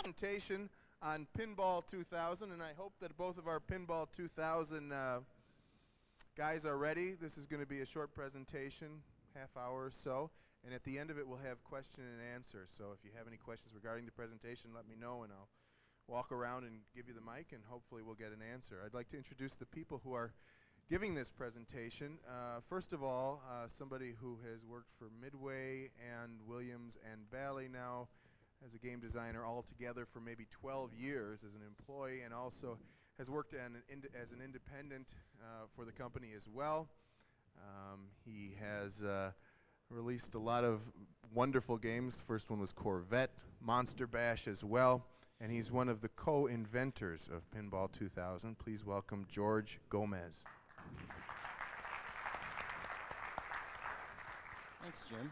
presentation on Pinball 2000, and I hope that both of our Pinball 2000 uh, guys are ready. This is going to be a short presentation, half hour or so, and at the end of it, we'll have question and answer. So if you have any questions regarding the presentation, let me know, and I'll walk around and give you the mic, and hopefully we'll get an answer. I'd like to introduce the people who are giving this presentation. Uh, first of all, uh, somebody who has worked for Midway and Williams and Bally now as a game designer altogether for maybe 12 years as an employee and also has worked an as an independent uh, for the company as well. Um, he has uh, released a lot of wonderful games. The first one was Corvette, Monster Bash as well and he's one of the co-inventors of Pinball 2000. Please welcome George Gomez. Thanks, Jim.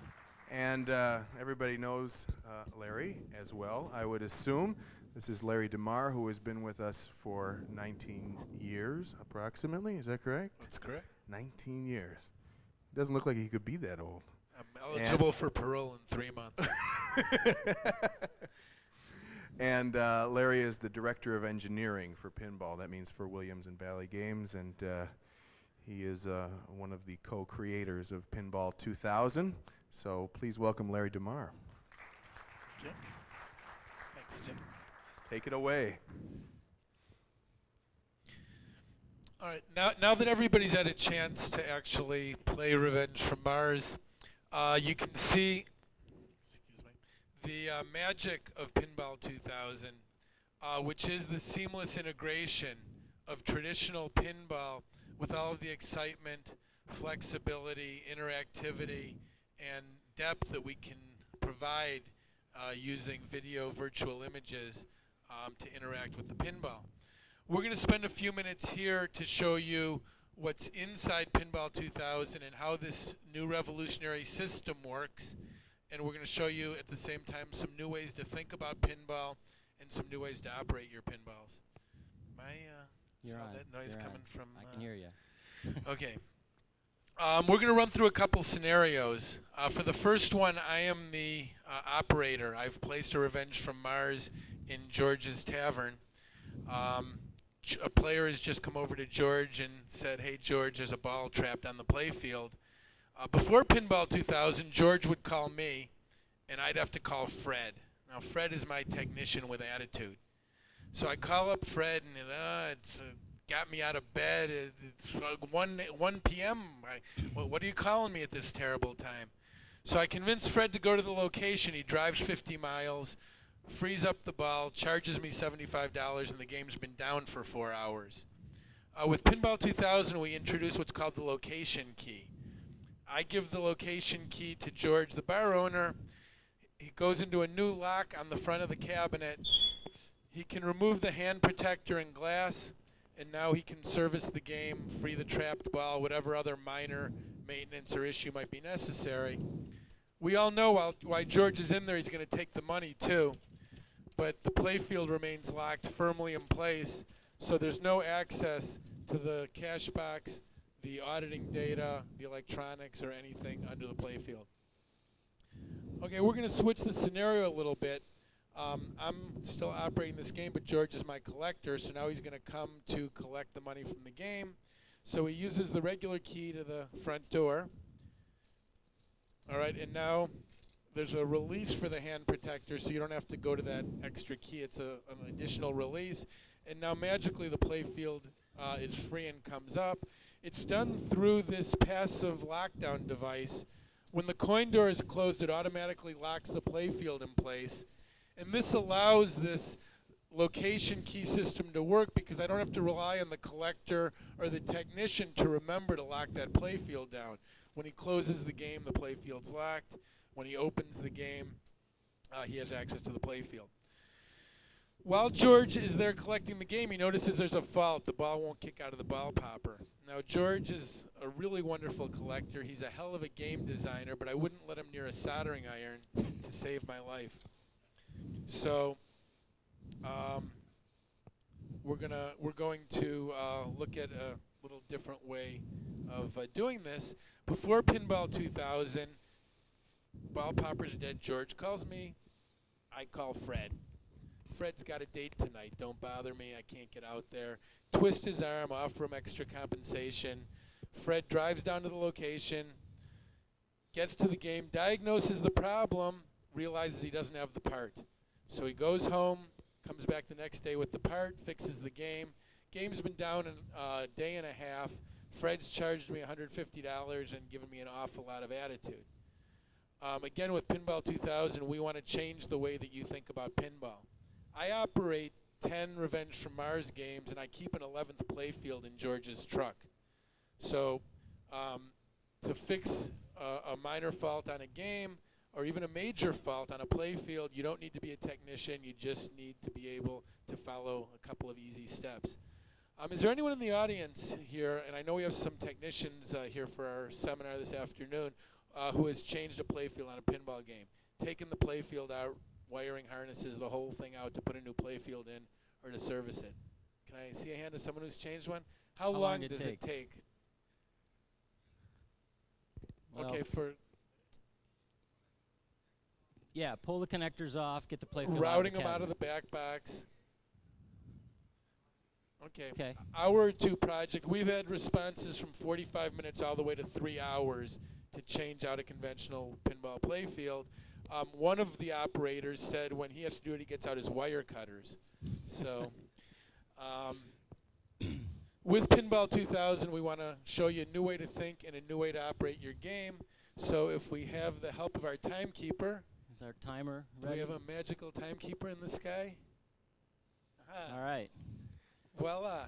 And uh, everybody knows uh, Larry as well, I would assume. This is Larry DeMar, who has been with us for 19 years, approximately. Is that correct? That's correct. 19 years. Doesn't look like he could be that old. I'm eligible and for parole in three months. and uh, Larry is the director of engineering for pinball. That means for Williams and Bally Games, and uh, he is uh, one of the co-creators of Pinball 2000. So please welcome Larry DeMar. Jim. Thanks, Jim. Take it away. All right, now now that everybody's had a chance to actually play Revenge from Mars, uh, you can see excuse me, the uh, magic of Pinball 2000, uh, which is the seamless integration of traditional pinball with all of the excitement, flexibility, interactivity, and depth that we can provide uh, using video virtual images um, to interact with the pinball. We're going to spend a few minutes here to show you what's inside Pinball 2000 and how this new revolutionary system works. And we're going to show you at the same time some new ways to think about pinball and some new ways to operate your pinballs. My uh, you're on. that noise You're coming on. from. I uh, can hear you. Okay. Um, we're going to run through a couple scenarios. Uh, for the first one, I am the uh, operator. I've placed a Revenge from Mars in George's Tavern. Um, a player has just come over to George and said, "Hey, George, there's a ball trapped on the playfield." Uh, before Pinball 2000, George would call me, and I'd have to call Fred. Now, Fred is my technician with attitude. So I call up Fred, and uh, it's, got me out of bed. It's uh, 1, 1 p.m. I, well, what are you calling me at this terrible time? So I convinced Fred to go to the location. He drives 50 miles, frees up the ball, charges me $75, and the game's been down for four hours. Uh, with Pinball 2000, we introduced what's called the location key. I give the location key to George, the bar owner. He goes into a new lock on the front of the cabinet. He can remove the hand protector and glass, and now he can service the game, free the trapped ball, whatever other minor maintenance or issue might be necessary. We all know while George is in there, he's going to take the money too, but the playfield remains locked firmly in place, so there's no access to the cash box, the auditing data, the electronics, or anything under the playfield. Okay, we're going to switch the scenario a little bit. Um, I'm still operating this game, but George is my collector, so now he's going to come to collect the money from the game. So he uses the regular key to the front door. All right, and now there's a release for the hand protector, so you don't have to go to that extra key. It's a, an additional release. And now magically the playfield uh, is free and comes up. It's done through this passive lockdown device. When the coin door is closed, it automatically locks the playfield in place. And this allows this location key system to work because I don't have to rely on the collector or the technician to remember to lock that playfield down. When he closes the game, the playfield's locked. When he opens the game, uh, he has access to the playfield. While George is there collecting the game, he notices there's a fault. The ball won't kick out of the ball popper. Now, George is a really wonderful collector. He's a hell of a game designer, but I wouldn't let him near a soldering iron to save my life. So um, we're gonna we're going to uh, look at a little different way of uh, doing this. Before Pinball 2000, Ball Popper's dead. George calls me. I call Fred. Fred's got a date tonight. Don't bother me. I can't get out there. Twist his arm, offer him extra compensation. Fred drives down to the location, gets to the game, diagnoses the problem, realizes he doesn't have the part. So he goes home, comes back the next day with the part, fixes the game. Game's been down a uh, day and a half. Fred's charged me $150 and given me an awful lot of attitude. Um, again, with Pinball 2000, we want to change the way that you think about pinball. I operate 10 Revenge from Mars games, and I keep an 11th playfield in George's truck. So, um, to fix a minor fault on a game, or even a major fault on a playfield, you don't need to be a technician. You just need to be able to follow a couple of easy steps. Um, is there anyone in the audience here, and I know we have some technicians uh, here for our seminar this afternoon, uh, who has changed a playfield on a pinball game, taken the playfield out, wiring harnesses, the whole thing out to put a new playfield in or to service it? Can I see a hand of someone who's changed one? How, How long, long did it does take? it take? Well, okay, for Yeah, pull the connectors off, get the playfield routing out them out of the back box. Okay. Okay. Hour two project. We've had responses from 45 minutes all the way to three hours to change out a conventional pinball playfield. Um, one of the operators said when he has to do it, he gets out his wire cutters. So, um, with Pinball 2000, we want to show you a new way to think and a new way to operate your game. So, if we have the help of our timekeeper, Is our timer do we have a magical timekeeper in the sky? Aha. All right. Voila.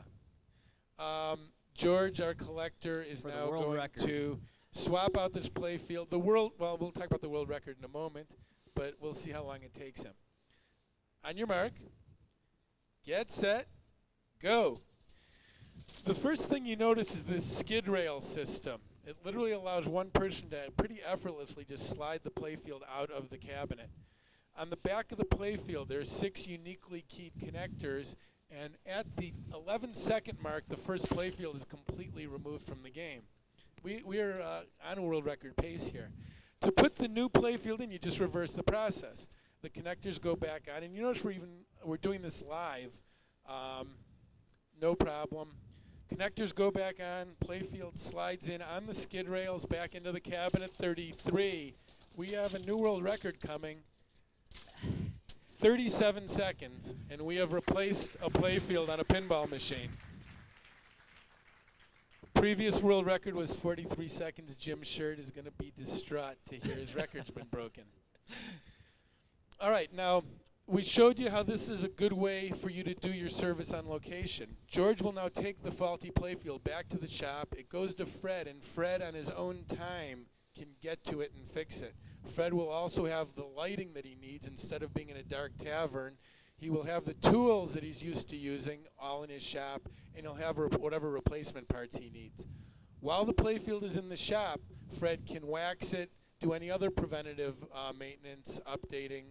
Um, George, our collector, is For now going record. to swap out this play field. The world, well, we'll talk about the world record in a moment, but we'll see how long it takes him. On your mark, get set, go. The first thing you notice is this skid rail system. It literally allows one person to pretty effortlessly just slide the playfield out of the cabinet. On the back of the playfield, there are six uniquely keyed connectors, and at the 11 second mark, the first playfield is completely removed from the game. We, we are uh, on a world record pace here. To put the new playfield in, you just reverse the process. The connectors go back on, and you notice we're even we're doing this live. Um, no problem. Connectors go back on. Playfield slides in on the skid rails back into the cabinet. 33. We have a new world record coming. 37 seconds, and we have replaced a playfield on a pinball machine. Previous world record was 43 seconds. Jim Shirt is going to be distraught to hear his record's been broken. All right, now we showed you how this is a good way for you to do your service on location. George will now take the faulty playfield back to the shop. It goes to Fred, and Fred, on his own time, can get to it and fix it. Fred will also have the lighting that he needs instead of being in a dark tavern. He will have the tools that he's used to using all in his shop, and he'll have rep- whatever replacement parts he needs. While the playfield is in the shop, Fred can wax it, do any other preventative uh, maintenance, updating,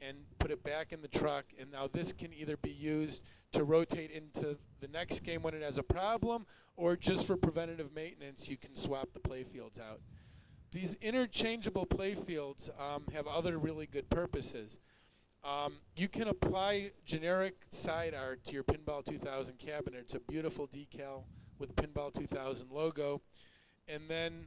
and put it back in the truck. And now this can either be used to rotate into the next game when it has a problem, or just for preventative maintenance, you can swap the playfields out. These interchangeable playfields um, have other really good purposes. Um, you can apply generic side art to your Pinball 2000 cabinet. It's a beautiful decal with Pinball 2000 logo. And then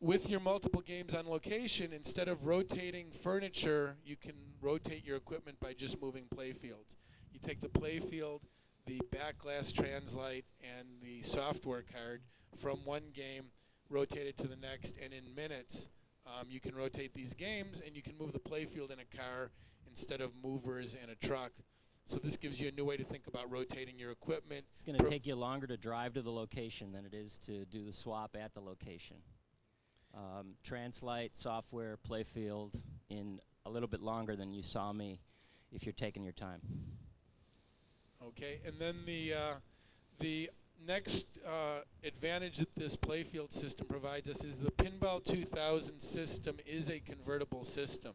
with your multiple games on location, instead of rotating furniture, you can rotate your equipment by just moving playfields. You take the playfield, the back glass translite, and the software card from one game, rotate it to the next, and in minutes, um, you can rotate these games and you can move the playfield in a car instead of movers in a truck. So this gives you a new way to think about rotating your equipment. It's going to take you longer to drive to the location than it is to do the swap at the location. Um, Translite, software, playfield in a little bit longer than you saw me if you're taking your time. Okay, and then the uh, the next uh, advantage that this playfield system provides us is the Pinball 2000 system is a convertible system,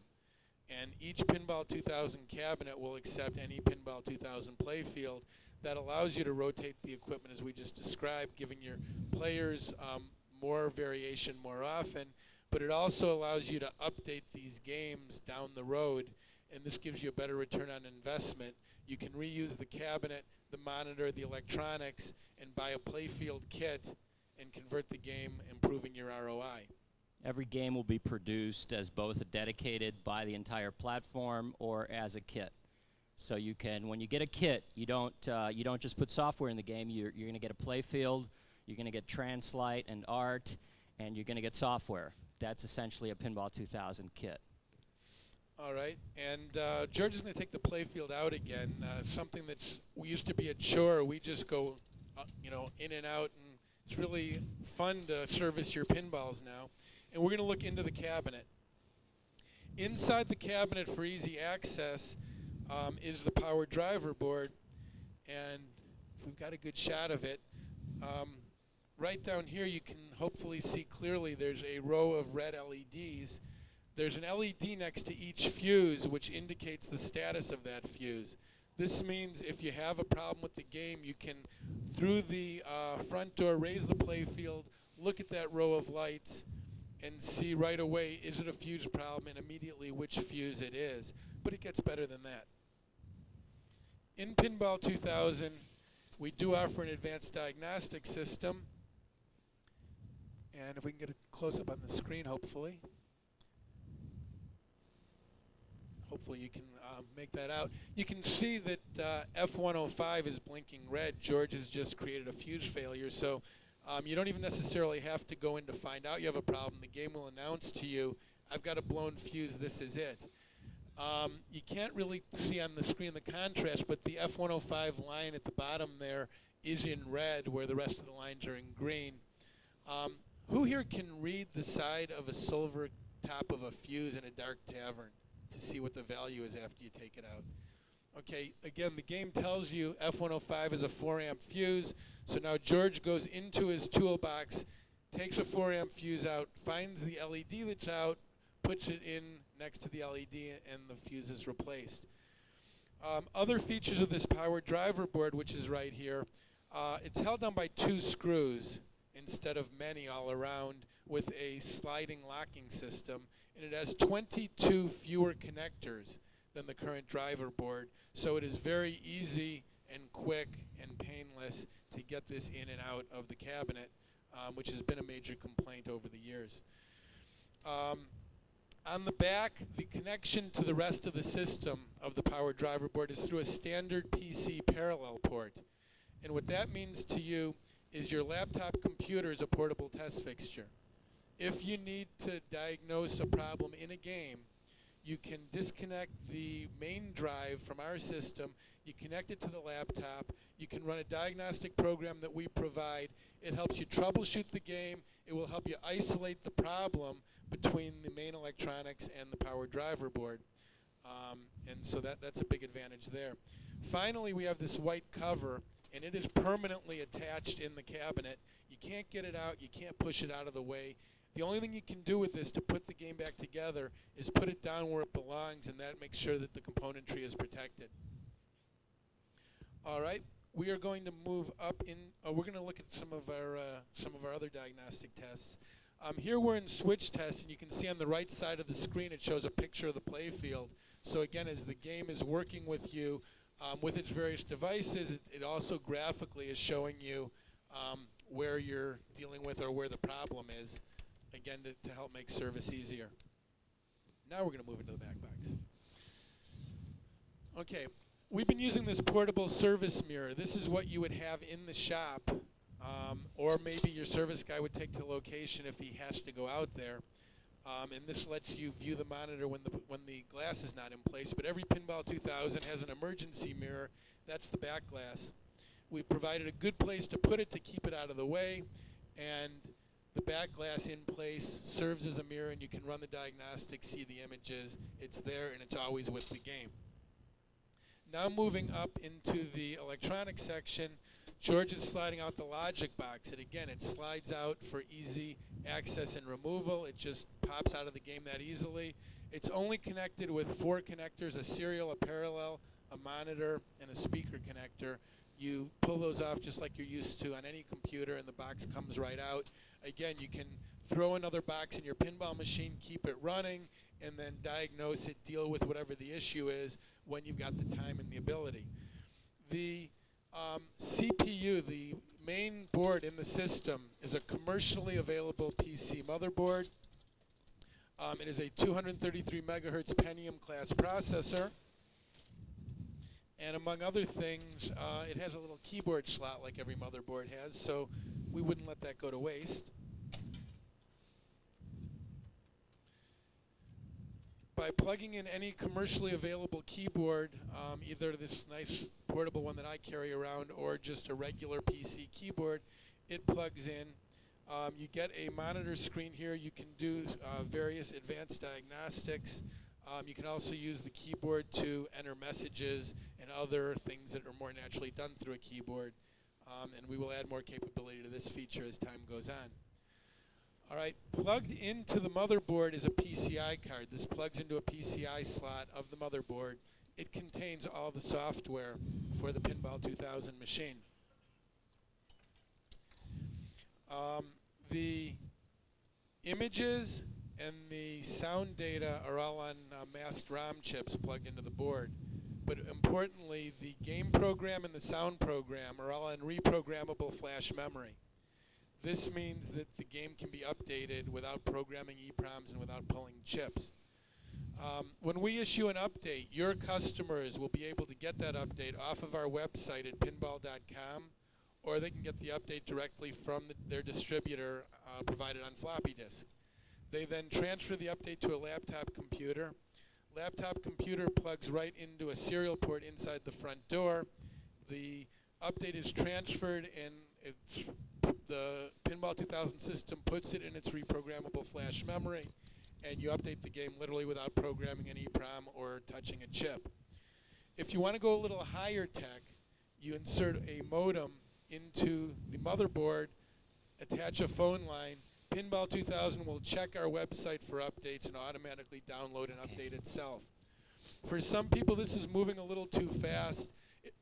and each Pinball 2000 cabinet will accept any Pinball 2000 playfield. That allows you to rotate the equipment as we just described, giving your players um, more variation more often. But it also allows you to update these games down the road and this gives you a better return on investment. You can reuse the cabinet, the monitor, the electronics, and buy a playfield kit and convert the game, improving your ROI. Every game will be produced as both a dedicated by the entire platform or as a kit. So you can, when you get a kit, you don't uh, you don't just put software in the game. You're you're going to get a playfield, you're going to get Translite and art, and you're going to get software. That's essentially a Pinball 2000 kit. All right, and uh, George is going to take the playfield out again. Uh, something that's we used to be a chore. We just go, uh, you know, in and out, and it's really fun to service your pinballs now. And we're going to look into the cabinet. Inside the cabinet for easy access um, is the power driver board, and if we've got a good shot of it, um, right down here you can hopefully see clearly. There's a row of red LEDs there's an LED next to each fuse which indicates the status of that fuse. This means if you have a problem with the game, you can, through the uh, front door, raise the playfield, look at that row of lights, and see right away is it a fuse problem and immediately which fuse it is. But it gets better than that. In Pinball 2000, we do offer an advanced diagnostic system. And if we can get a close up on the screen, hopefully. hopefully you can um, make that out. You can see that uh, F105 is blinking red. George has just created a fuse failure, so um, you don't even necessarily have to go in to find out you have a problem. The game will announce to you, I've got a blown fuse, this is it. Um, you can't really see on the screen the contrast, but the F105 line at the bottom there is in red where the rest of the lines are in green. Um, who here can read the side of a silver top of a fuse in a dark tavern? to see what the value is after you take it out. Okay, again, the game tells you F105 is a 4 amp fuse. So now George goes into his toolbox, takes a 4 amp fuse out, finds the LED that's out, puts it in next to the LED, and the fuse is replaced. Um, other features of this power driver board, which is right here, uh, it's held down by two screws instead of many all around with a sliding locking system and it has 22 fewer connectors than the current driver board. So it is very easy and quick and painless to get this in and out of the cabinet, um, which has been a major complaint over the years. Um, on the back, the connection to the rest of the system of the power driver board is through a standard PC parallel port. And what that means to you is your laptop computer is a portable test fixture if you need to diagnose a problem in a game, you can disconnect the main drive from our system, you connect it to the laptop, you can run a diagnostic program that we provide. It helps you troubleshoot the game, it will help you isolate the problem between the main electronics and the power driver board. Um, and so that, that's a big advantage there. Finally, we have this white cover, and it is permanently attached in the cabinet. You can't get it out, you can't push it out of the way. The only thing you can do with this to put the game back together is put it down where it belongs, and that makes sure that the componentry is protected. All right, we are going to move up in. Uh, we're going to look at some of our uh, some of our other diagnostic tests. Um, here we're in switch test, and you can see on the right side of the screen it shows a picture of the playfield. So again, as the game is working with you um, with its various devices, it, it, also graphically is showing you um, where you're dealing with or where the problem is again to, to help make service easier. Now we're going to move into the back box. Okay, we've been using this portable service mirror. This is what you would have in the shop, um, or maybe your service guy would take to location if he has to go out there. Um, and this lets you view the monitor when the when the glass is not in place. But every Pinball 2000 has an emergency mirror. That's the back glass. We've provided a good place to put it to keep it out of the way, and the back glass in place serves as a mirror and you can run the diagnostics, see the images. It's there and it's always with the game. Now moving up into the electronic section, George is sliding out the logic box. And again, it slides out for easy access and removal. It just pops out of the game that easily. It's only connected with four connectors, a serial, a parallel, a monitor, and a speaker connector. You pull those off just like you're used to on any computer and the box comes right out. Again, you can throw another box in your pinball machine, keep it running, and then diagnose it, deal with whatever the issue is when you've got the time and the ability. The um, CPU, the main board in the system, is a commercially available PC motherboard. Um, it is a 233 megahertz Pentium class processor. And among other things, uh, it has a little keyboard slot like every motherboard has, so we wouldn't let that go to waste. By plugging in any commercially available keyboard, um, either this nice portable one that I carry around or just a regular PC keyboard, it plugs in. Um, you get a monitor screen here. You can do uh, various advanced diagnostics. Um, you can also use the keyboard to enter messages and other things that are more naturally done through a keyboard. Um, and we will add more capability to this feature as time goes on. All right, plugged into the motherboard is a PCI card. This plugs into a PCI slot of the motherboard. It contains all the software for the Pinball 2000 machine. Um, the images and the sound data are all on uh, masked ROM chips plugged into the board. But importantly, the game program and the sound program are all on reprogrammable flash memory. This means that the game can be updated without programming EPROMs and without pulling chips. Um, when we issue an update, your customers will be able to get that update off of our website at pinball.com, or they can get the update directly from the, their distributor uh, provided on floppy disk. They then transfer the update to a laptop computer. Laptop computer plugs right into a serial port inside the front door. The update is transferred and it's the Pinball 2000 system puts it in its reprogrammable flash memory and you update the game literally without programming an EEPROM or touching a chip. If you want to go a little higher tech, you insert a modem into the motherboard, attach a phone line, Pinball 2000 will check our website for updates and automatically download and update itself. For some people, this is moving a little too fast.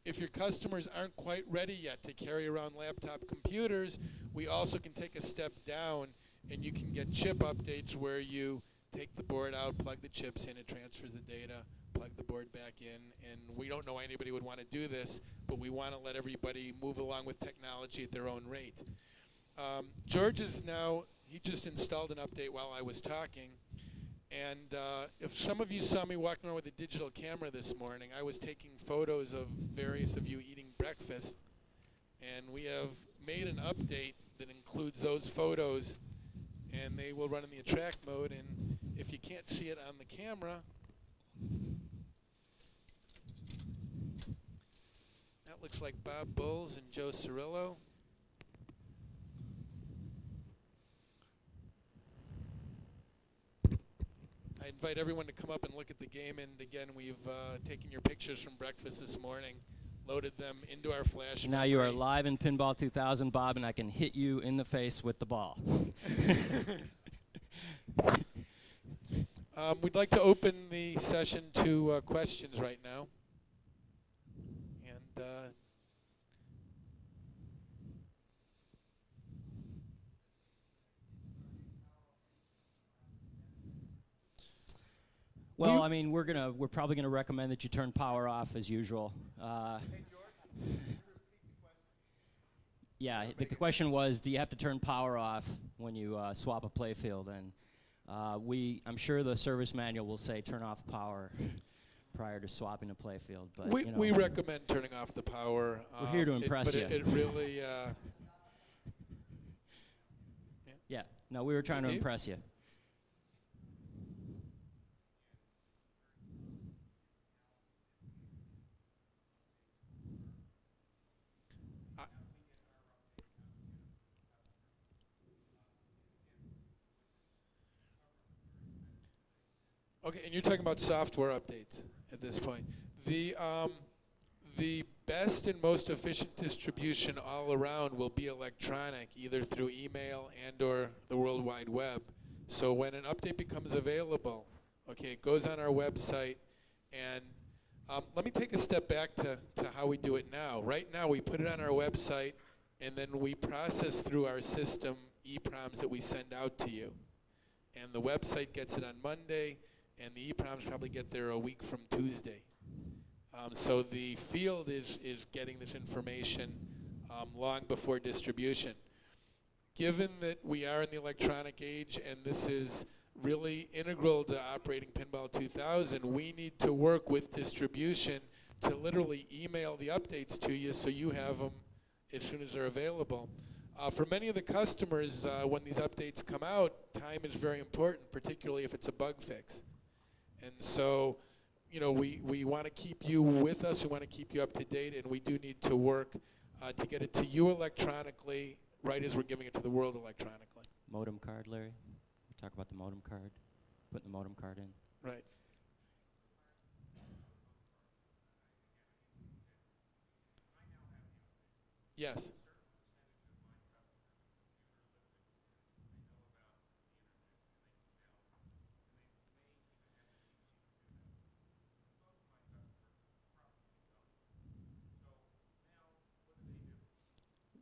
If your customers aren't quite ready yet to carry around laptop computers, we also can take a step down and you can get chip updates where you take the board out, plug the chips in, it transfers the data, plug the board back in. And we don't know why anybody would want to do this, but we want to let everybody move along with technology at their own rate. Um, George is now he just installed an update while I was talking. And uh, if some of you saw me walking around with a digital camera this morning, I was taking photos of various of you eating breakfast. And we have made an update that includes those photos, and they will run in the attract mode. And if you can't see it on the camera, that looks like Bob Bowles and Joe Cirillo. I invite everyone to come up and look at the game. And again, we've uh, taken your pictures from breakfast this morning, loaded them into our flash. Now memory. you are live in Pinball 2000, Bob, and I can hit you in the face with the ball. um, we'd like to open the session to uh, questions right now. And uh, Well, you- I mean, we're gonna we're probably gonna recommend that you turn power off as usual. Uh, yeah, the, the question was, do you have to turn power off when you uh, swap a playfield? And uh, we, I'm sure the service manual will say turn off power prior to swapping a playfield. But we, you know, we recommend turning off the power. We're here to um, it- impress but it, you. it really. Uh, yeah, no, we were trying to impress you. Okay, and you're talking about software updates at this point. The um, the best and most efficient distribution all around will be electronic, either through email and or the World Wide Web. So when an update becomes available, okay, it goes on our website, and um, let me take a step back to, to how we do it now. Right now, we put it on our website, and then we process through our system EPROMs that we send out to you. And the website gets it on Monday, and the EPROMs probably get there a week from Tuesday. Um, so the field is, is getting this information um, long before distribution. Given that we are in the electronic age and this is really integral to operating Pinball 2000, we need to work with distribution to literally email the updates to you so you have them as soon as they're available. Uh, for many of the customers, uh, when these updates come out, time is very important, particularly if it's a bug fix. And so, you know, we, we want to keep you with us, we want to keep you up to date, and we do need to work uh, to get it to you electronically right as we're giving it to the world electronically. Modem card, Larry? We talk about the modem card, putting the modem card in. Right. Yes.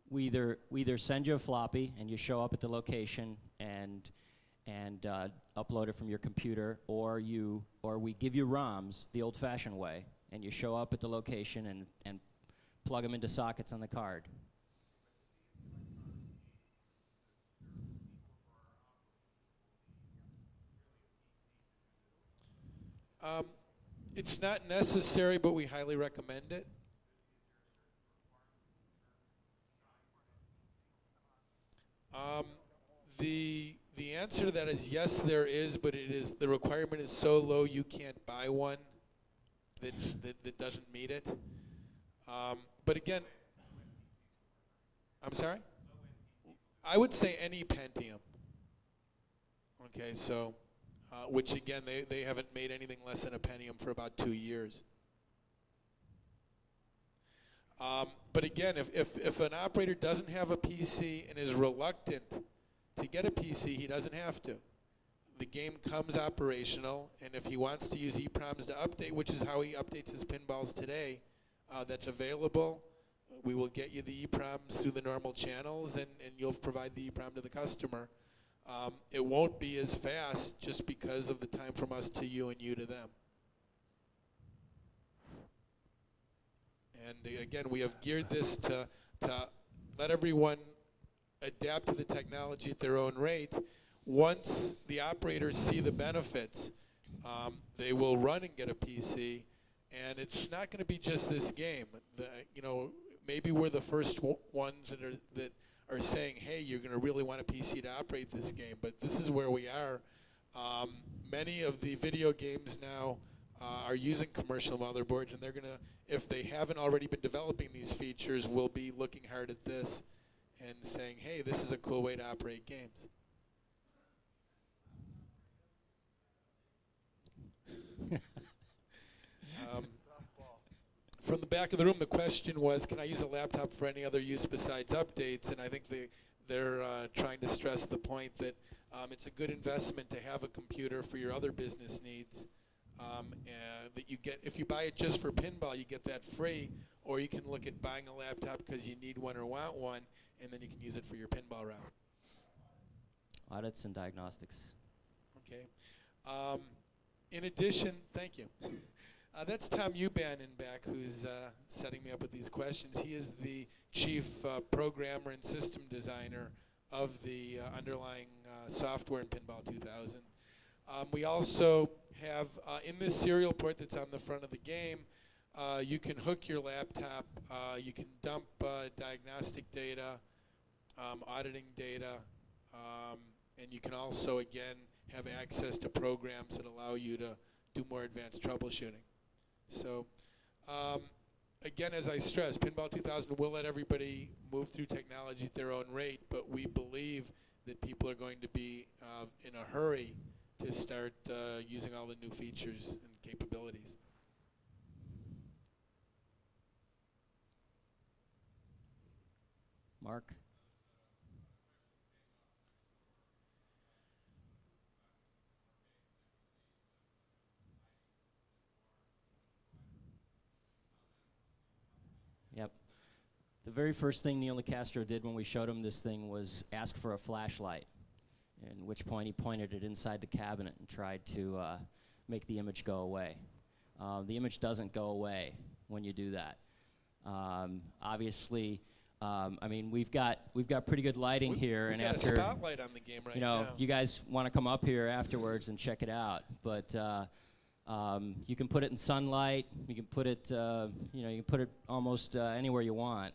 We either we either send you a floppy and you show up at the location and and uh, upload it from your computer, or you or we give you ROMs the old-fashioned way, and you show up at the location and and plug them into sockets on the card. Um, it's not necessary, but we highly recommend it. Um, the the answer to that is yes, there is, but it is the requirement is so low you can't buy one that that, that doesn't meet it. Um, but again, I'm sorry. I would say any Pentium. Okay, so uh, which again they, they haven't made anything less than a Pentium for about two years. Um, but again, if, if, if an operator doesn't have a PC and is reluctant to get a PC, he doesn't have to. The game comes operational, and if he wants to use EPROMs to update, which is how he updates his pinballs today, uh, that's available. We will get you the EPROMs through the normal channels, and, and you'll provide the EPROM to the customer. Um, it won't be as fast just because of the time from us to you and you to them. And again, we have geared this to, to let everyone adapt to the technology at their own rate. Once the operators see the benefits, um, they will run and get a PC. And it's not going to be just this game. The, you know, maybe we're the first ones that are that are saying, "Hey, you're going to really want a PC to operate this game." But this is where we are. Um, many of the video games now uh, are using commercial motherboards, and they're going to, if they haven't already been developing these features, will be looking hard at this and saying, hey, this is a cool way to operate games. um, from the back of the room, the question was, can I use a laptop for any other use besides updates? And I think they, they're uh, trying to stress the point that um, it's a good investment to have a computer for your other business needs um, that you get if you buy it just for pinball, you get that free, or you can look at buying a laptop because you need one or want one, and then you can use it for your pinball route. Audits and diagnostics. Okay. Um, in addition, thank you. Uh, that's Tom Uban in back, who's uh, setting me up with these questions. He is the chief uh, programmer and system designer of the uh, underlying uh, software in Pinball 2000. Um, we also have uh, in this serial port that's on the front of the game, uh, you can hook your laptop, uh, you can dump uh, diagnostic data, um, auditing data, um, and you can also, again, have access to programs that allow you to do more advanced troubleshooting. So, um, again, as I stress, Pinball 2000 will let everybody move through technology at their own rate, but we believe that people are going to be uh, in a hurry to start uh, using all the new features and capabilities. Mark? Yep. the very first thing Neil Castro did when we showed him this thing was ask for a flashlight, in which point he pointed it inside the cabinet and tried to uh, make the image go away. Uh, the image doesn't go away when you do that. Um, obviously, um, I mean we've got we've got pretty good lighting We- here, we and after a spotlight on the game right you know, now. you guys want to come up here afterwards and check it out. But uh, um, you can put it in sunlight. You can put it, uh, you know, you can put it almost uh, anywhere you want.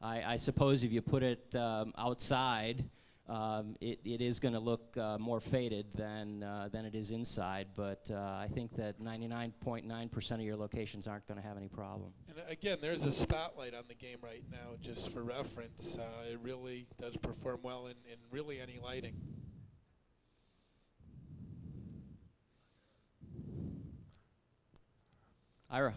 I, I suppose if you put it um, outside, um, it, it is going to look uh, more faded than uh, than it is inside. But uh, I think that 99.9% of your locations aren't going to have any problem. And uh, again, there's a spotlight on the game right now, just for reference. Uh, it really does perform well in, in really any lighting. Ira.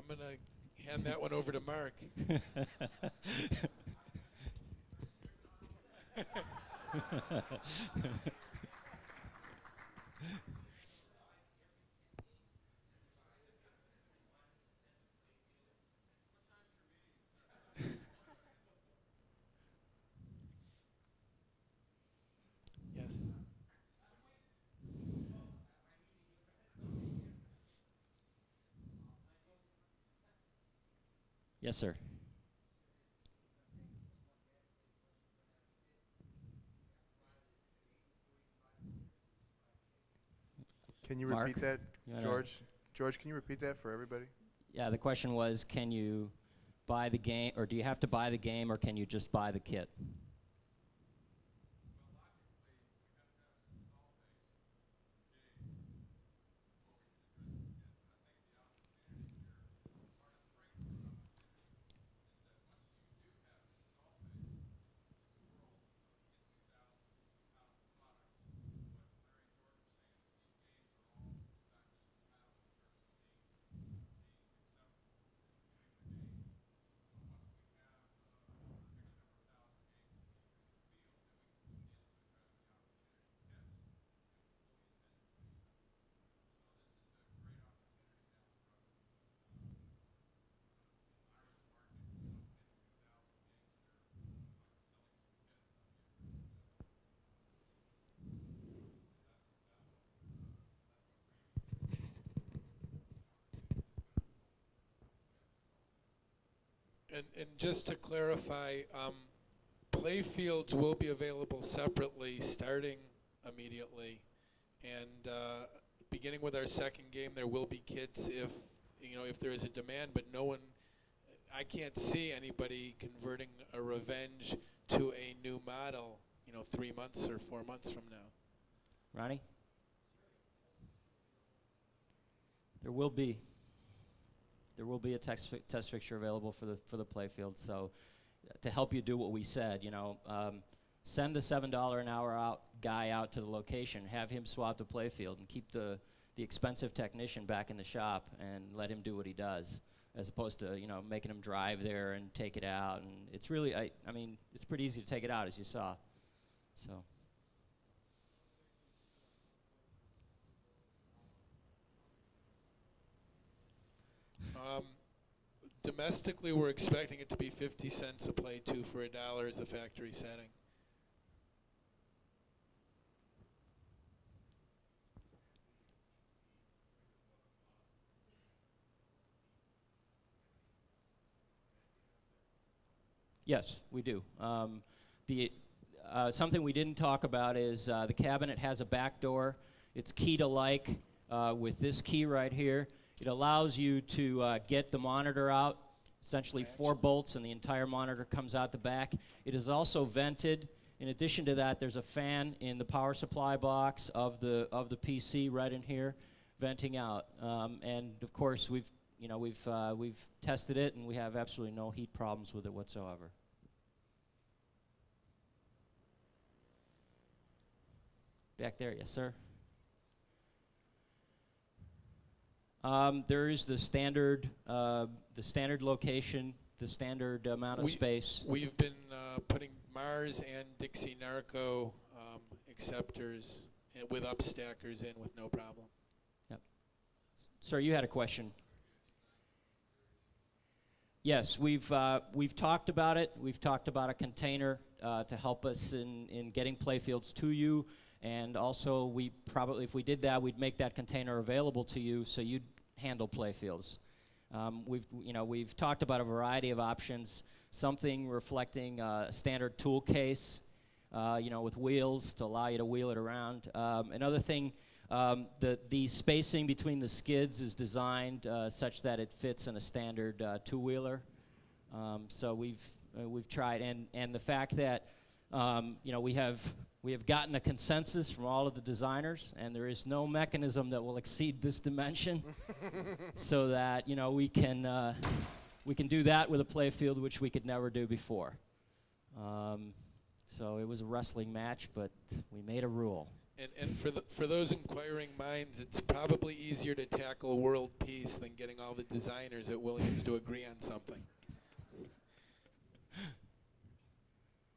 I'm going to hand that one over to Mark. Yes. Yes, sir. Can you Mark, repeat that, You George? George, can you repeat that for everybody? Yeah, the question was, can you buy the game, or do you have to buy the game, or can you just buy the kit? And, and just to clarify, um, play fields will be available separately starting immediately. And uh, beginning with our second game, there will be kits if you know if there is a demand. But no one, I can't see anybody converting a Revenge to a new model. You know, three months or four months from now. Ronnie? There will be. There will be a fi- test fixture available for the for the playfield. So, to help you do what we said, you know, um, send the seven dollar an hour out guy out to the location, have him swap the playfield, and keep the the expensive technician back in the shop and let him do what he does, as opposed to you know making him drive there and take it out. And it's really, I I mean, it's pretty easy to take it out as you saw. So. Um, domestically, we're expecting it to be 50 cents a play, two for a dollar is the factory setting. Yes, we do. Um, the uh, something we didn't talk about is uh, the cabinet has a back door. It's key to like uh, with this key right here. It allows you to uh, get the monitor out. Essentially, four bolts, and the entire monitor comes out the back. It is also vented. In addition to that, there's a fan in the power supply box of the of the PC right in here, venting out. Um, and of course, we've you know we've uh, we've tested it, and we have absolutely no heat problems with it whatsoever. Back there, yes, sir. Um, there is the standard, uh, the standard location, the standard amount of We- space. We've been uh, putting Mars and Dixie Narco um, acceptors and with upstackers in with no problem. Yep. Sir, you had a question. Yes, we've uh, we've talked about it. We've talked about a container uh, to help us in, in getting playfields to you, and also we probably if we did that, we'd make that container available to you so you'd handle playfields. Um, we've you know we've talked about a variety of options. Something reflecting uh, a standard tool case, uh, you know, with wheels to allow you to wheel it around. Um, another thing um, the, the spacing between the skids is designed uh, such that it fits in a standard uh, two-wheeler. Um, so we've, uh, we've tried, and, and the fact that um, you know, we, have, we have gotten a consensus from all of the designers, and there is no mechanism that will exceed this dimension, so that you know, we, can, uh, we can do that with a playfield, which we could never do before. Um, so it was a wrestling match, but we made a rule. And, and for, the, for those inquiring minds, it's probably easier to tackle world peace than getting all the designers at Williams to agree on something.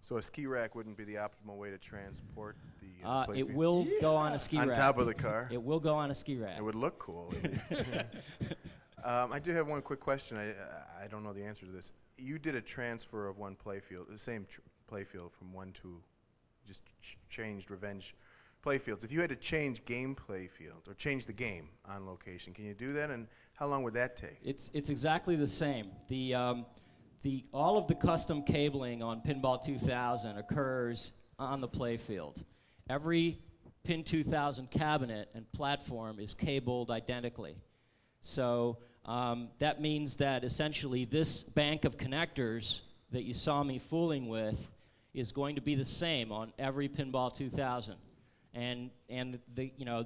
So a ski rack wouldn't be the optimal way to transport the. Uh, play it field? will go on a ski on rack. On top of the car. It will go on a ski rack. It would look cool. At least. um, I do have one quick question. I I don't know the answer to this. You did a transfer of one playfield, the same tr- playfield from one to, just ch- changed Revenge playfields. If you had to change game playfield or change the game on location, can you do that? And how long would that take? It's it's exactly the same. The um, the all of the custom cabling on Pinball 2000 occurs on the playfield. Every Pin 2000 cabinet and platform is cabled identically. So um, that means that essentially this bank of connectors that you saw me fooling with is going to be the same on every Pinball 2000. And, and the, you know,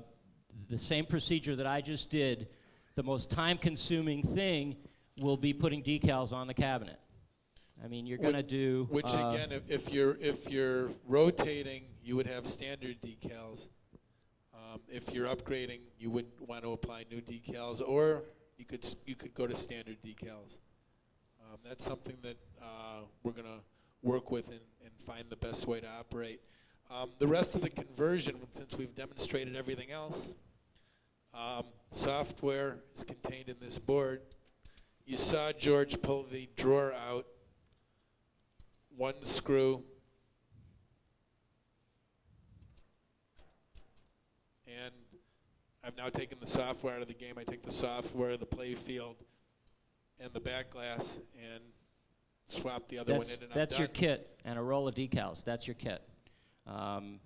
the same procedure that I just did, the most time consuming thing will be putting decals on the cabinet. I mean, you're going to do. Which uh, again, if, if you're if you're rotating, you would have standard decals. Um, if you're upgrading, you would want to apply new decals, or you could you could go to standard decals. Um, that's something that uh, we're going to work with and, and find the best way to operate. Um, the rest of the conversion, since we've demonstrated everything else, um, software is contained in this board. You saw George pull the drawer out one screw and I've now taken the software out of the game. I take the software, the play field, and the back glass and swap the other that's one in and that's your kit and a roll of decals. That's your kit. Um,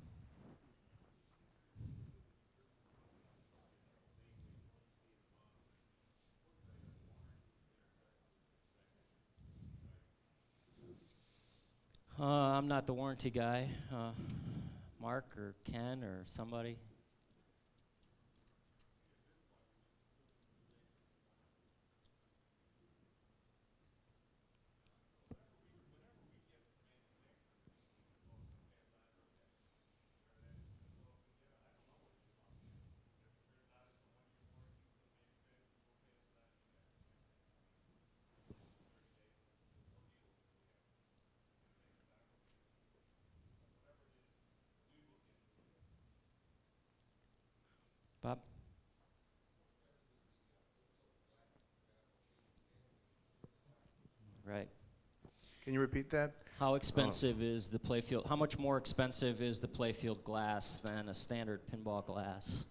uh, I'm not the warranty guy. Uh, Mark or Ken or somebody. Bob? Right. Can you repeat that? How expensive is the playfield? How much more expensive is the playfield glass than a standard pinball glass?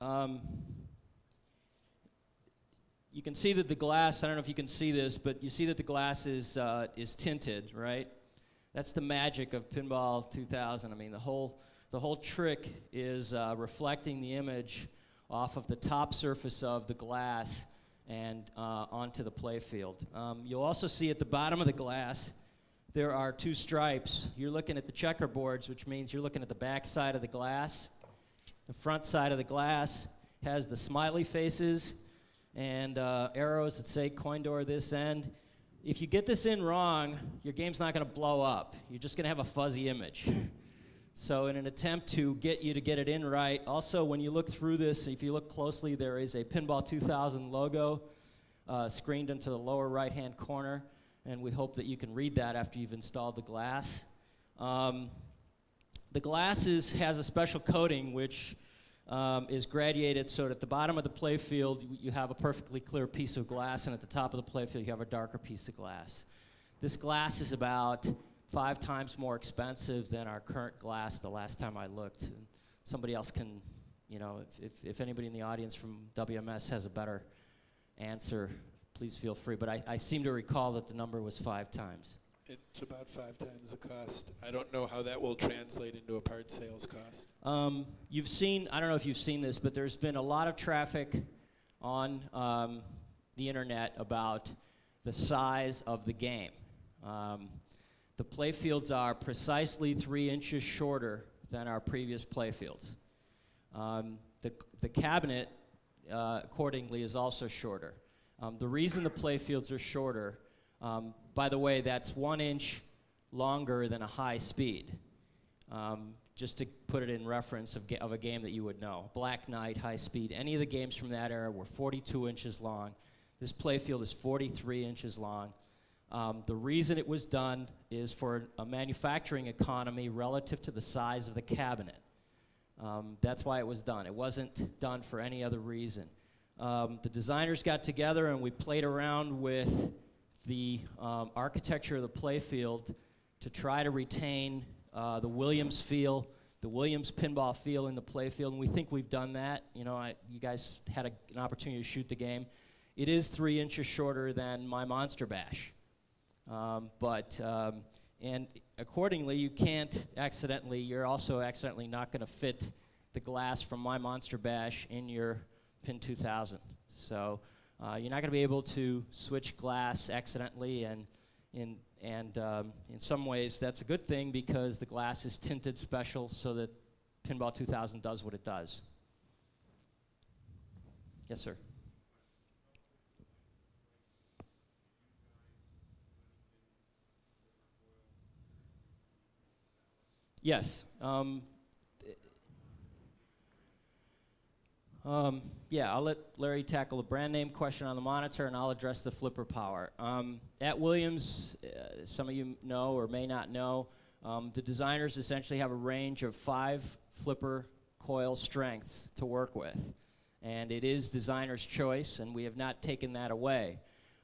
Um, you can see that the glass. I don't know if you can see this, but you see that the glass is uh, is tinted, right? That's the magic of Pinball 2000. I mean, the whole the whole trick is uh, reflecting the image off of the top surface of the glass and uh, onto the playfield. Um, you'll also see at the bottom of the glass there are two stripes. You're looking at the checkerboards, which means you're looking at the back side of the glass. The front side of the glass has the smiley faces and uh, arrows that say coin door this end. If you get this in wrong, your game's not going to blow up. You're just going to have a fuzzy image. So, in an attempt to get you to get it in right, also when you look through this, if you look closely, there is a Pinball 2000 logo uh, screened into the lower right hand corner, and we hope that you can read that after you've installed the glass. Um, the glass is, has a special coating which um, is gradiated so that at the bottom of the playfield you, you have a perfectly clear piece of glass, and at the top of the playfield you have a darker piece of glass. This glass is about five times more expensive than our current glass the last time I looked. And somebody else can, you know, if, if, if, anybody in the audience from WMS has a better answer, please feel free. But I, I seem to recall that the number was five times. It's about five times the cost. I don't know how that will translate into a part sales cost. Um, you've seen, I don't know if you've seen this, but there's been a lot of traffic on um, the internet about the size of the game. Um, the playfields are precisely three inches shorter than our previous playfields. Um, the, the cabinet, uh, accordingly, is also shorter. Um, the reason the playfields are shorter, um, by the way, that's one inch longer than a high speed. Um, just to put it in reference of, of a game that you would know. Black Knight, High Speed, any of the games from that era were 42 inches long. This playfield is 43 inches long. Um, the reason it was done is for a manufacturing economy relative to the size of the cabinet. Um, that's why it was done. It wasn't done for any other reason. Um, the designers got together and we played around with the um, architecture of the playfield to try to retain uh, the Williams feel, the Williams pinball feel in the playfield, and we think we've done that. You know, I, you guys had a, an opportunity to shoot the game. It is three inches shorter than my Monster Bash. Um, but, um, and accordingly, you can't accidentally, you're also accidentally not going to fit the glass from my Monster Bash in your PIN 2000. So uh, you're not going to be able to switch glass accidentally, and in, and um, in some ways that's a good thing because the glass is tinted special so that Pinball 2000 does what it does. Yes, sir. Yes. Um, um, yeah, I'll let Larry tackle the brand name question on the monitor, and I'll address the flipper power. Um, at Williams, uh, some of you know or may not know, um, the designers essentially have a range of five flipper coil strengths to work with. And it is designer's choice, and we have not taken that away.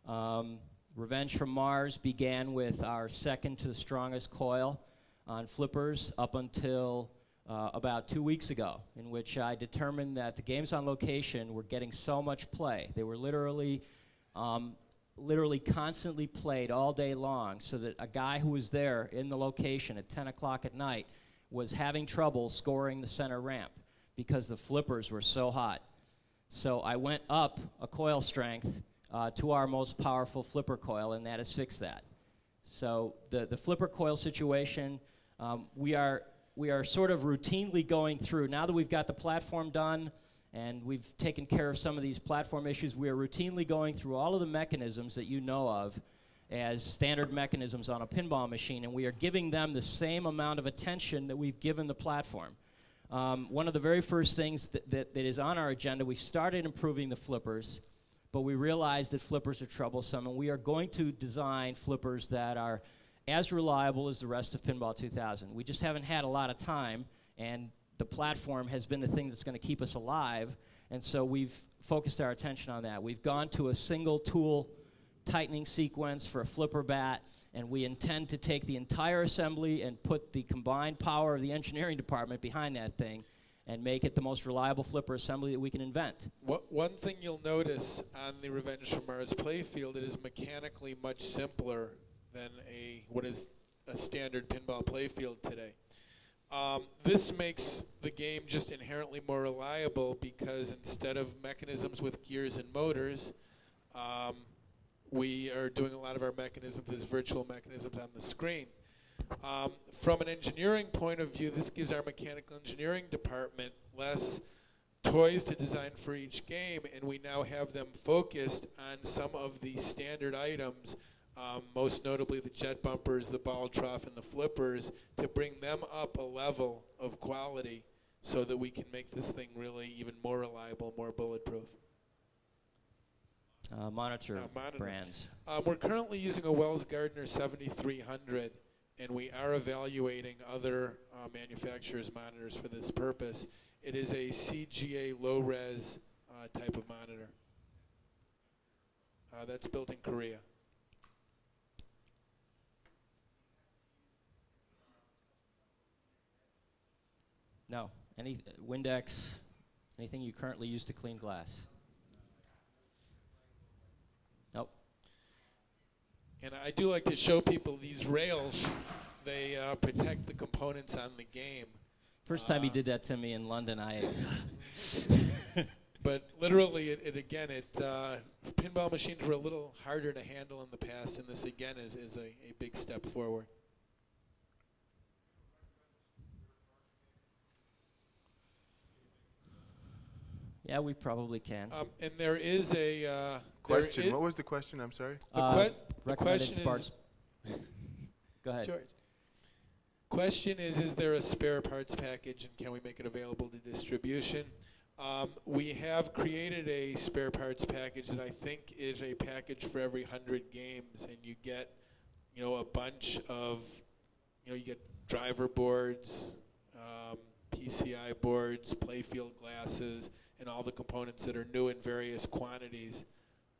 Um, Revenge from Mars began with our second to the strongest coil on flippers up until uh, about two weeks ago, in which I determined that the games on location were getting so much play. They were literally, um, literally constantly played all day long, so that a guy who was there in the location at 10 o'clock at night was having trouble scoring the center ramp because the flippers were so hot. So I went up a coil strength uh, to our most powerful flipper coil, and that has fixed that. So the, the flipper coil situation um, we, are, we are sort of routinely going through, now that we've got the platform done and we've taken care of some of these platform issues, we are routinely going through all of the mechanisms that you know of as standard mechanisms on a pinball machine, and we are giving them the same amount of attention that we've given the platform. Um, one of the very first things that, that, that is on our agenda, we started improving the flippers, but we realized that flippers are troublesome, and we are going to design flippers that are as reliable as the rest of Pinball 2000. We just haven't had a lot of time, and the platform has been the thing that's going to keep us alive, and so we've focused our attention on that. We've gone to a single tool tightening sequence for a flipper bat, and we intend to take the entire assembly and put the combined power of the engineering department behind that thing and make it the most reliable flipper assembly that we can invent. What, one thing you'll notice on the Revenge from Mars playfield, it is mechanically much simpler than a what is a standard pinball playfield today. Um, this makes the game just inherently more reliable because instead of mechanisms with gears and motors, um, we are doing a lot of our mechanisms as virtual mechanisms on the screen. Um, from an engineering point of view, this gives our mechanical engineering department less toys to design for each game, and we now have them focused on some of the standard items um, most notably the jet bumpers, the ball trough, and the flippers, to bring them up a level of quality so that we can make this thing really even more reliable, more bulletproof. Uh, monitor, Uh, monitor. brands. Um, we're currently using a Wells Gardner 7300, and we are evaluating other uh, manufacturers' monitors for this purpose. It is a CGA low-res uh, type of monitor. Uh, that's built in Korea. No. Any uh, Windex, anything you currently use to clean glass? Nope. And I do like to show people these rails. They uh, protect the components on the game. First time he Uh, did that to me in London, I. But literally, it, it again, it uh, pinball machines were a little harder to handle in the past, and this again is, is a, a big step forward. Yeah, we probably can. Um, and there is a uh, Question. i- What was the question? I'm sorry. the Uh, que- the question sparks. is, Go ahead. George. Question is, is there a spare parts package, and can we make it available to distribution? Um, we have created a spare parts package that I think is a package for every hundred games, and you get, you know, a bunch of, you know, you get driver boards, um, PCI boards, playfield glasses, and all the components that are new in various quantities.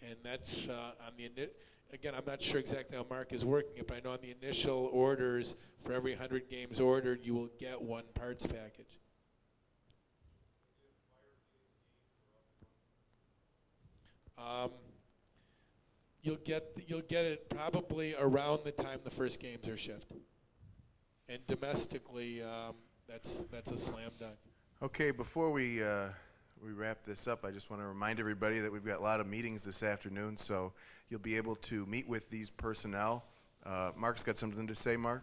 And that's uh, on the ini- again, I'm not sure exactly how Mark is working it, but I know on the initial orders for every 100 games ordered, you will get one parts package. Um, you'll get you'll get it probably around the time the first games are shipped, and domestically, um, that's that's a slam dunk. Okay, before we uh, we wrap this up, I just want to remind everybody that we've got a lot of meetings this afternoon, so you'll be able to meet with these personnel. Uh, Mark's got something to say, Mark.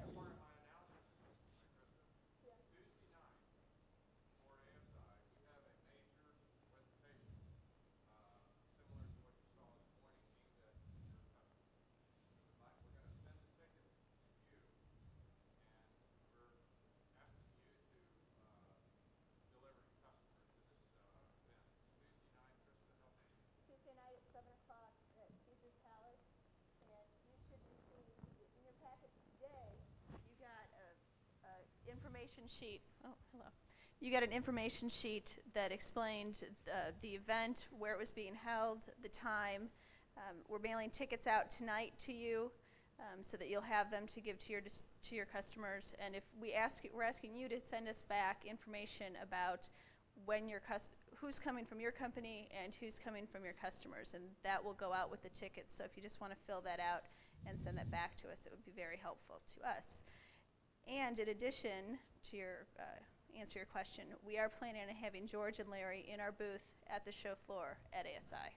information sheet, oh, hello. You got an information sheet that explained, uh, the event, where it was being held, the time. Um, we're mailing tickets out tonight to you, um, so that you'll have them to give to your, to your customers. And if we ask, we're asking you to send us back information about when your who's coming from your company and who's coming from your customers, and that will go out with the tickets. So if you just want to fill that out and send that back to us, it would be very helpful to us. And in addition to your uh, answer your question, we are planning on having George and Larry in our booth at the show floor at ASI.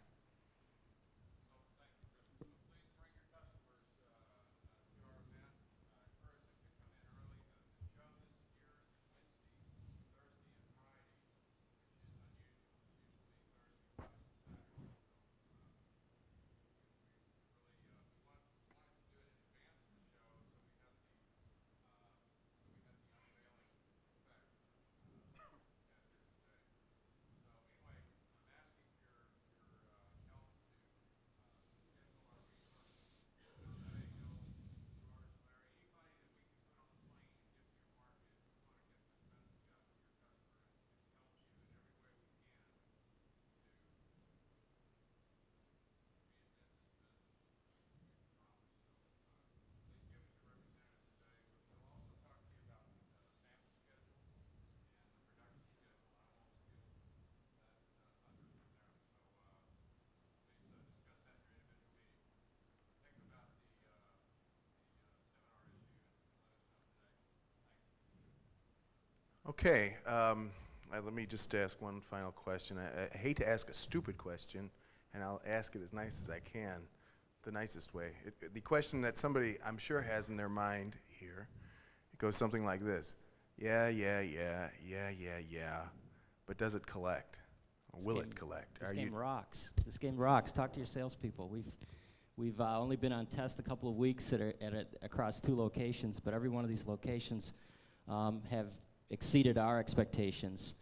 Okay, um, uh, let me just ask one final question. I, I hate to ask a stupid question, and I'll ask it as nice as I can, the nicest way. It, the question that somebody, I'm sure, has in their mind here, it goes something like this: Yeah, yeah, yeah, yeah, yeah, yeah, but does it collect? This will game- it collect? This Are game rocks. This game rocks. Talk to your salespeople. We've we've uh, only been on test a couple of weeks at, a, at a, across two locations, but every one of these locations um, have exceeded our expectations.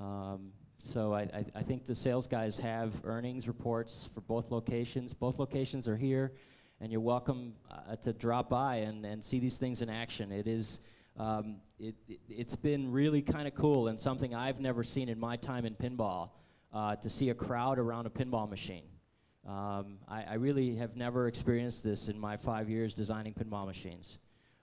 Um, so I, I, I think the sales guys have earnings reports for both locations. Both locations are here, and you're welcome uh, to drop by and, and see these things in action. It is um, it, it, it's been really kind of cool and something I've never seen in my time in pinball uh, to see a crowd around a pinball machine. Um, I, I really have never experienced this in my five years designing pinball machines.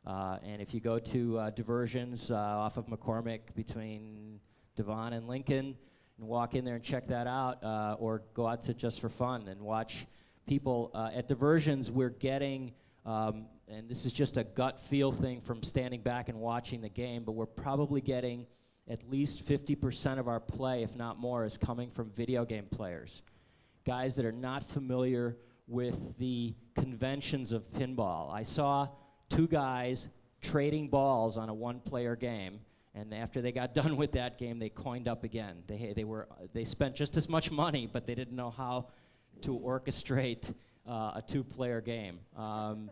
Uh, and if you go to uh, diversions uh, off of McCormick between Devon and Lincoln and walk in there and check that out, uh, or go out to just for fun and watch people uh, at diversions, we're getting, um, and this is just a gut feel thing from standing back and watching the game, but we're probably getting at least 50% of our play, if not more, is coming from video game players guys that are not familiar with the conventions of pinball. I saw two guys trading balls on a one-player game, and after they got done with that game, they coined up again. They they were they spent just as much money, but they didn't know how to orchestrate uh, a two-player game. Um,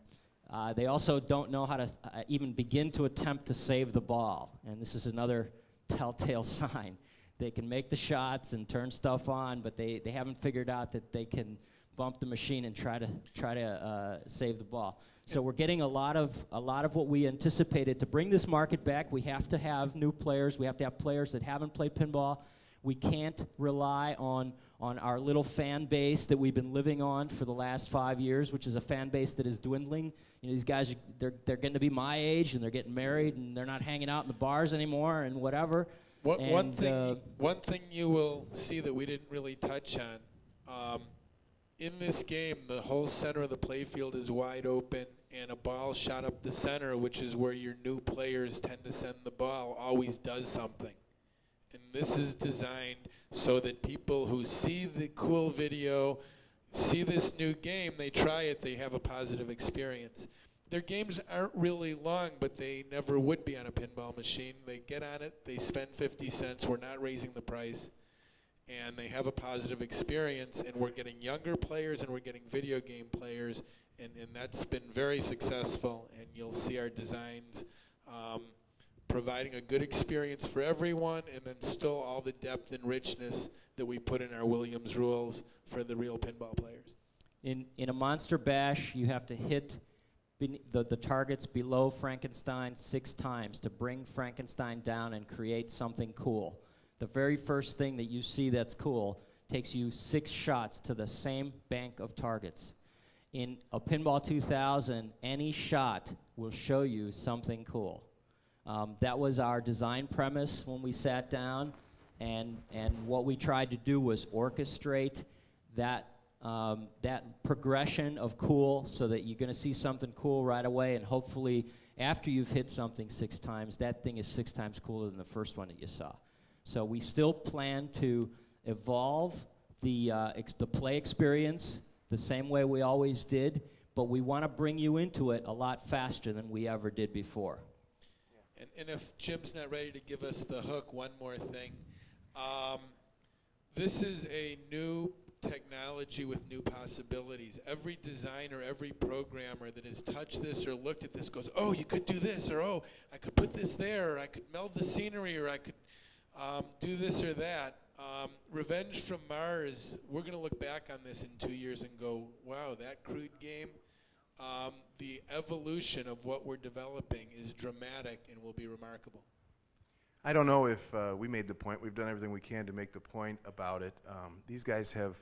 uh, they also don't know how to uh, even begin to attempt to save the ball, and this is another telltale sign. They can make the shots and turn stuff on, but they, they haven't figured out that they can bump the machine and try to try to uh, save the ball. So we're getting a lot of a lot of what we anticipated to bring this market back. We have to have new players. We have to have players that haven't played pinball. We can't rely on on our little fan base that we've been living on for the last five years, which is a fan base that is dwindling. You know, these guys they're they're getting to be my age and they're getting married and they're not hanging out in the bars anymore and whatever. One, one thing, uh, one thing you will see that we didn't really touch on, um, in this game, the whole center of the playfield is wide open, and a ball shot up the center, which is where your new players tend to send the ball, always does something. And this is designed so that people who see the cool video, see this new game, they try it, they have a positive experience. Their games aren't really long, but they never would be on a pinball machine. They get on it, they spend 50 cents, we're not raising the price, and they have a positive experience, and we're getting younger players and we're getting video game players, and, and that's been very successful, and you'll see our designs um, providing a good experience for everyone, and then still all the depth and richness that we put in our Williams rules for the real pinball players. In, in a monster bash, you have to hit the, the targets below Frankenstein six times to bring Frankenstein down and create something cool. The very first thing that you see that's cool takes you six shots to the same bank of targets. In a Pinball 2000, any shot will show you something cool. Um, that was our design premise when we sat down, and, and what we tried to do was orchestrate that, um, that progression of cool so that you're going to see something cool right away, and hopefully, after you've hit something six times, that thing is six times cooler than the first one that you saw. So we still plan to evolve the, uh, the play experience the same way we always did, but we want to bring you into it a lot faster than we ever did before. And, and if Jim's not ready to give us the hook, one more thing. Um, this is a new technology with new possibilities. Every designer, every programmer that has touched this or looked at this goes, oh, you could do this, or oh, I could put this there, or I could meld the scenery, or I could um, do this or that. Um, Revenge from Mars, we're going to look back on this in two years and go, wow, that crude game um, the evolution of what we're developing is dramatic and will be remarkable. I don't know if uh, we made the point. We've done everything we can to make the point about it. Um, these guys have,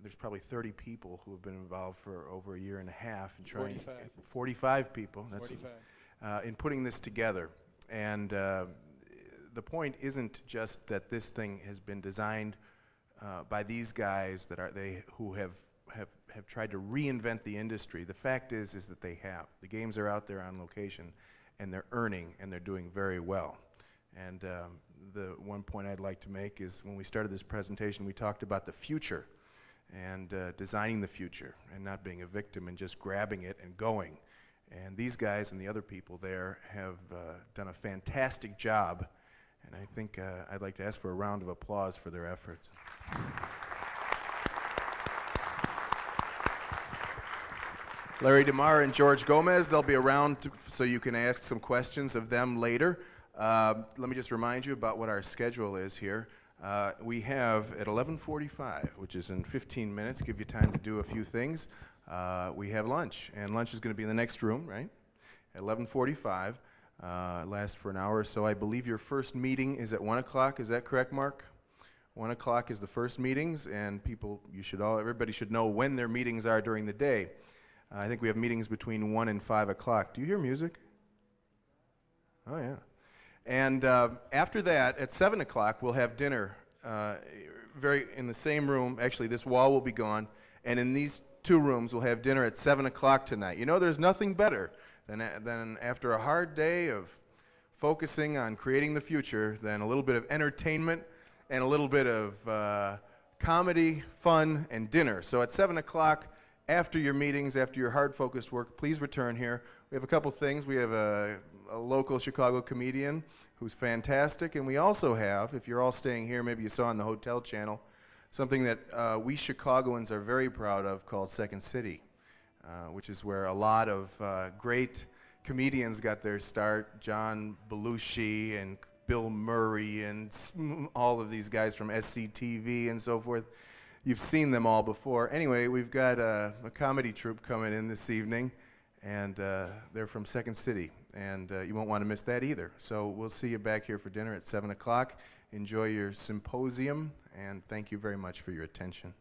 there's probably 30 people who have been involved for over a year and a half in trying. 45. 45 people. That's 45. uh, in putting this together. And uh, the point isn't just that this thing has been designed uh, by these guys that are they who have, have have tried to reinvent the industry. The fact is is that they have. The games are out there on location, and they're earning and they're doing very well. And um, the one point I'd like to make is when we started this presentation, we talked about the future and uh, designing the future and not being a victim and just grabbing it and going. And these guys and the other people there have uh, done a fantastic job. And I think uh, I'd like to ask for a round of applause for their efforts. Larry DeMar and George Gomez, they'll be around to, so you can ask some questions of them later. Uh, let me just remind you about what our schedule is here. Uh, we have at 11:45, which is in 15 minutes, give you time to do a few things. Uh, we have lunch, and lunch is going to be in the next room, right? At 11:45, uh, lasts for an hour or so. I believe your first meeting is at one o'clock. Is that correct, Mark? One o'clock is the first meetings, and people, you should all, everybody should know when their meetings are during the day. Uh, I think we have meetings between 1 and 5 o'clock. Do you hear music? Oh, yeah. And uh, after that, at 7 o'clock, we'll have dinner uh, very in the same room. Actually, this wall will be gone. And in these two rooms, we'll have dinner at 7 o'clock tonight. You know, there's nothing better than, than after a hard day of focusing on creating the future then a little bit of entertainment and a little bit of uh, comedy, fun, and dinner. So at 7 o'clock, after your meetings, after your hard focused work, please return here. We have a couple things. We have a, a, local Chicago comedian who's fantastic, and we also have, if you're all staying here, maybe you saw on the hotel channel, something that uh, we Chicagoans are very proud of called Second City, uh, which is where a lot of uh, great comedians got their start. John Belushi and Bill Murray and all of these guys from SCTV and so forth. You've seen them all before. Anyway, we've got a, a comedy troupe coming in this evening, and uh, they're from Second City, and uh, you won't want to miss that either. So we'll see you back here for dinner at 7 o'clock. Enjoy your symposium, and thank you very much for your attention.